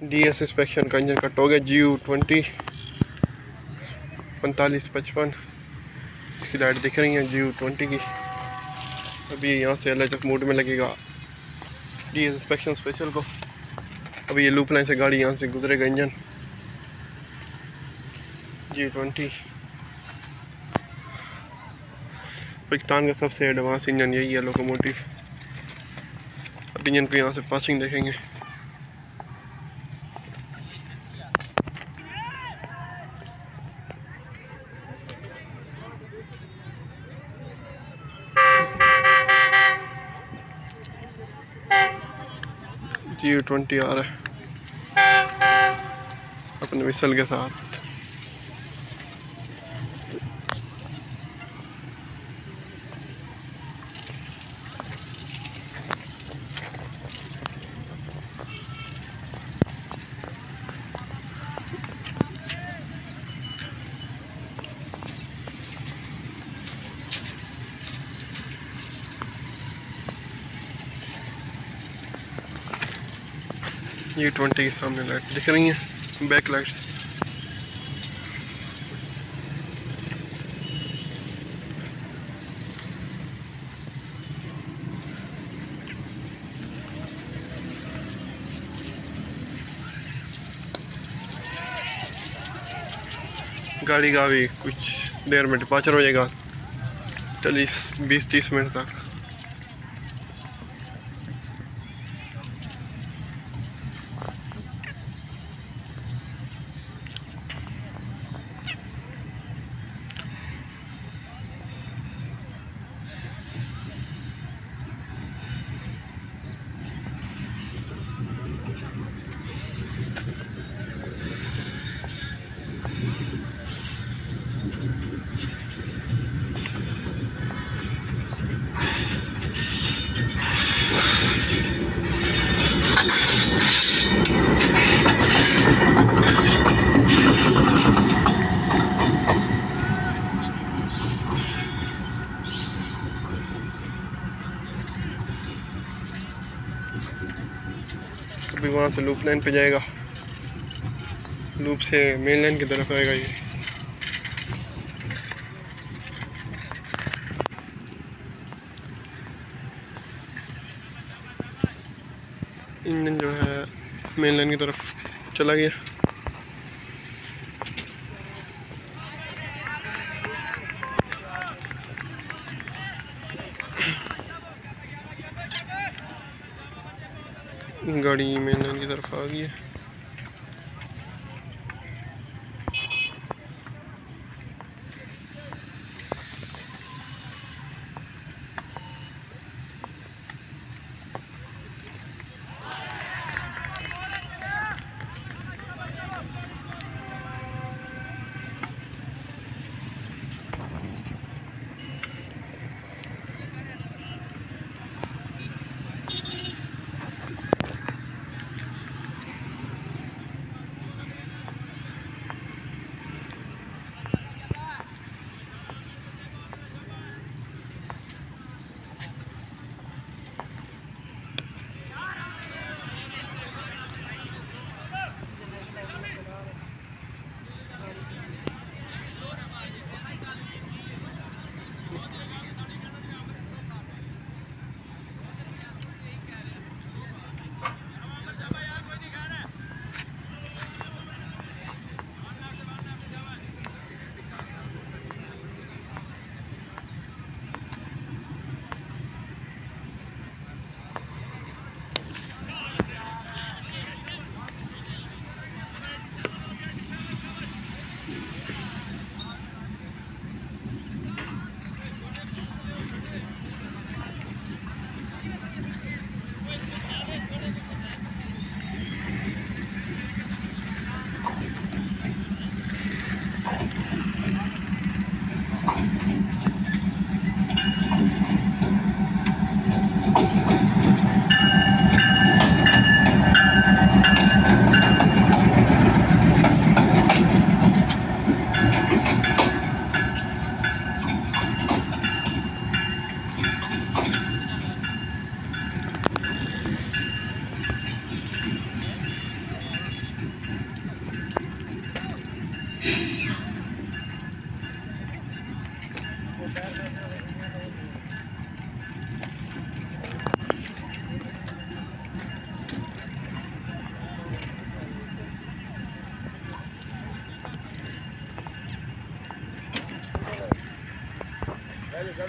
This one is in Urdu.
ڈی ایس اسپیکشن کا انجن کٹ ہو گیا جی یو ٹونٹی پینتالیس پچپن اس کی لائٹ دکھ رہی ہیں جی یو ٹونٹی کی ابھی یہاں سے ایل ایچ ایف موڈ میں لگے گا ڈی ایس اسپیکشن اسپیشل کو ابھی یہ لوپ لائن سے گاڑی یہاں سے گزرے گا engine G U twenty Pakistan کا سب سے ایڈوانس انجن یہی ہے لوکوموٹیو اب انجن کو یہاں سے پاسنگ دیکھیں گے جی ٹونٹی آ رہا ہے۔ اپنے وصل کے ساتھ۔ یہ ٹونٹی کے سامنے لائٹ دکھ رہی ہیں، بیک لائٹس۔ گاڑی کا بھی کچھ دیر میں ڈپاچر ہو جائے گا۔ چالیس بیس، تیس منٹ تک۔ بھی وہاں سے لوپ لائن پہ جائے گا۔ لوپ سے مین لائن کی طرف آئے گا یہ۔ انجن جو ہے مین لائن کی طرف چلا گیا۔ گاڑی مین لائن کی طرف آ گئی ہے۔ Thank you.